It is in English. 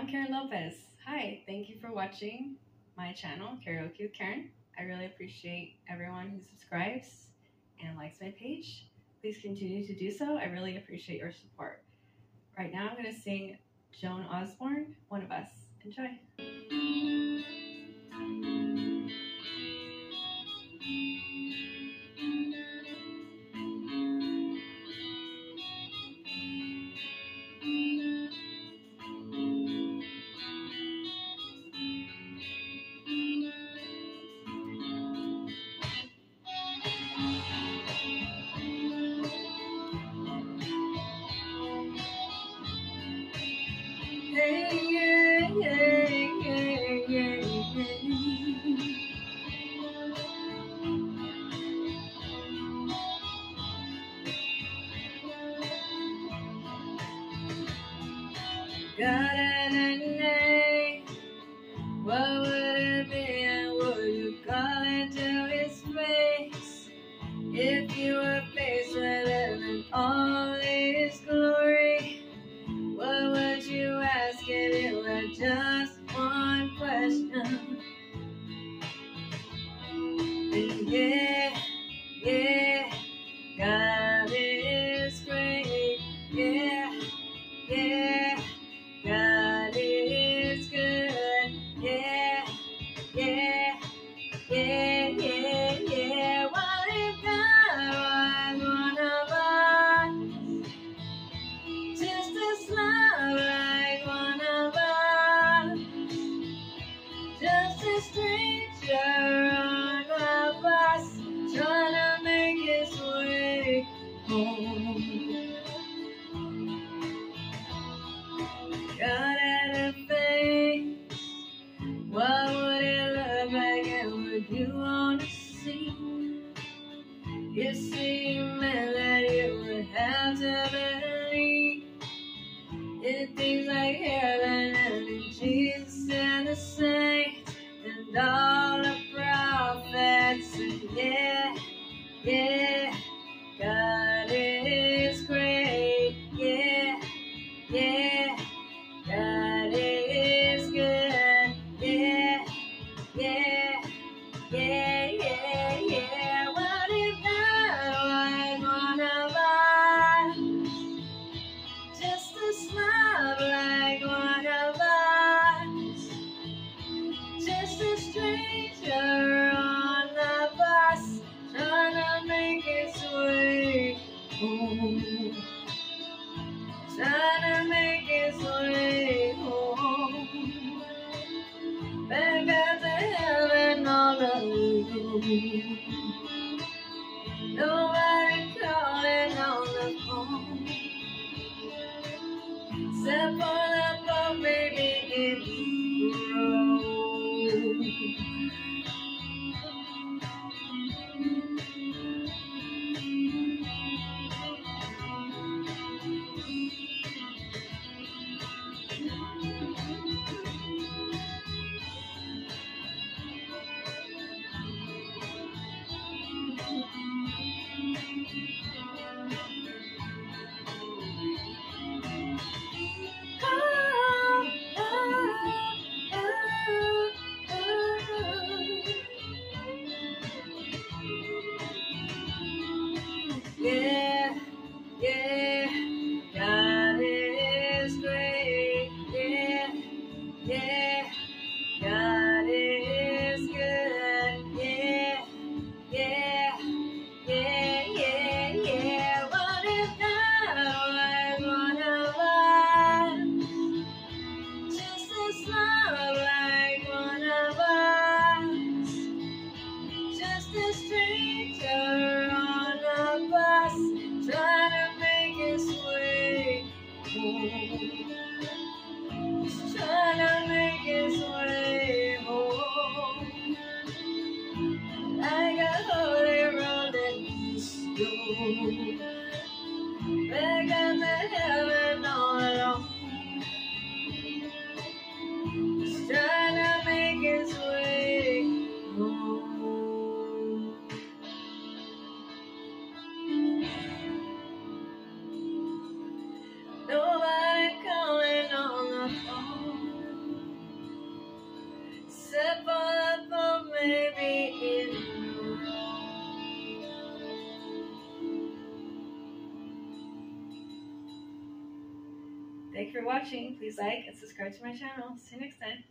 I'm Karen Lopez. Hi, thank you for watching my channel, Karaoke with Karen. I really appreciate everyone who subscribes and likes my page. Please continue to do so. I really appreciate your support. Right now, I'm going to sing Joan Osborne, One of Us. Enjoy. Name. What would it be and would you call it to his face? If you were faced with him in all his glory, what would you ask if it were just one question? And yeah, A stranger on a bus trying make his way home. God had a face. What would it look like and would you want to see? You see, man, that you would have to believe in things like heaven and in Jesus and the saints all the prophets. And yeah, yeah, God is great. Yeah, yeah, a stranger on the bus trying to make his way home. Trying to make his way home. Back up to heaven all alone. Nobody calling on the phone. Except Thank you for watching. Please like and subscribe to my channel. See you next time.